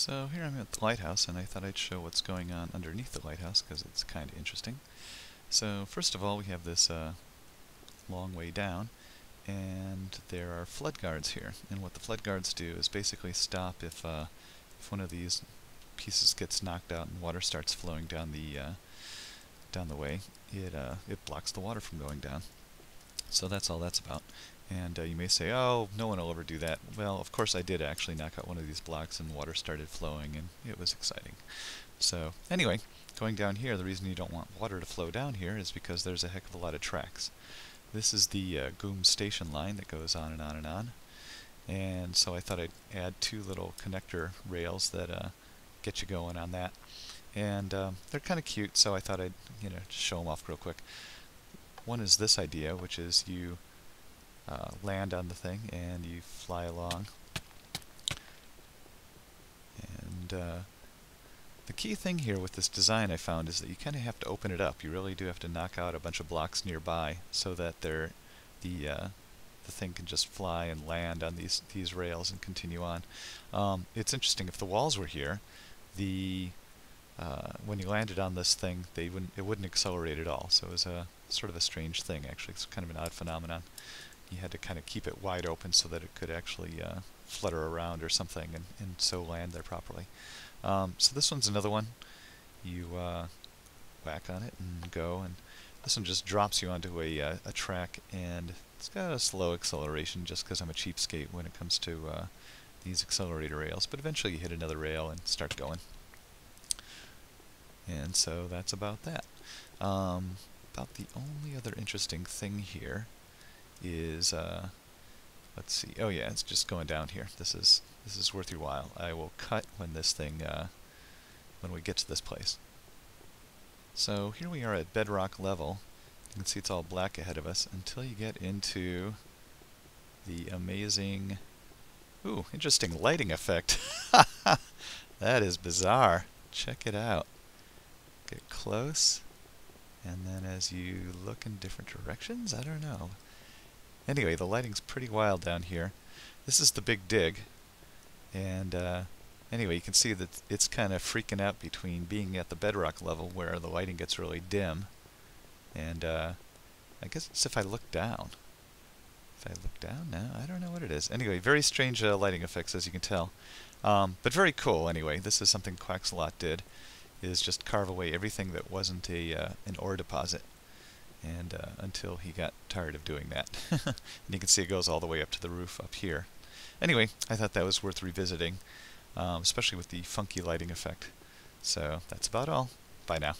So here I'm at the lighthouse and I thought I'd show what's going on underneath the lighthouse because it's kind of interesting. So first of all we have this uh, long way down and there are flood guards here and what the flood guards do is basically stop if, uh, if one of these pieces gets knocked out and water starts flowing down the uh, down the way it uh, it blocks the water from going down so that's all that's about and uh, you may say, oh, no one will ever do that. Well, of course I did actually knock out one of these blocks and water started flowing and it was exciting. So anyway, going down here, the reason you don't want water to flow down here is because there's a heck of a lot of tracks. This is the uh, Goom station line that goes on and on and on. And so I thought I'd add two little connector rails that uh, get you going on that. And um, they're kind of cute, so I thought I'd you know show them off real quick. One is this idea, which is you uh, land on the thing and you fly along. And uh, the key thing here with this design I found is that you kind of have to open it up. You really do have to knock out a bunch of blocks nearby so that they're, the uh, the thing can just fly and land on these these rails and continue on. Um, it's interesting if the walls were here, the uh, when you landed on this thing, they wouldn't it wouldn't accelerate at all. So it was a sort of a strange thing actually. It's kind of an odd phenomenon you had to kind of keep it wide open so that it could actually uh, flutter around or something and, and so land there properly. Um, so this one's another one. You uh, whack on it and go, and this one just drops you onto a, uh, a track, and it's got a slow acceleration just because I'm a cheapskate when it comes to uh, these accelerator rails, but eventually you hit another rail and start going. And so that's about that. Um, about the only other interesting thing here is uh, let's see. Oh yeah, it's just going down here. This is this is worth your while. I will cut when this thing uh, when we get to this place. So here we are at bedrock level. You can see it's all black ahead of us until you get into the amazing, ooh, interesting lighting effect. that is bizarre. Check it out. Get close, and then as you look in different directions, I don't know. Anyway, the lighting's pretty wild down here. This is the big dig. And uh, anyway, you can see that it's kind of freaking out between being at the bedrock level where the lighting gets really dim. And uh, I guess it's if I look down. If I look down now, I don't know what it is. Anyway, very strange uh, lighting effects as you can tell. Um, but very cool anyway. This is something Quaxalot did, is just carve away everything that wasn't a uh, an ore deposit and uh, until he got tired of doing that. and you can see it goes all the way up to the roof up here. Anyway, I thought that was worth revisiting, um, especially with the funky lighting effect. So that's about all. Bye now.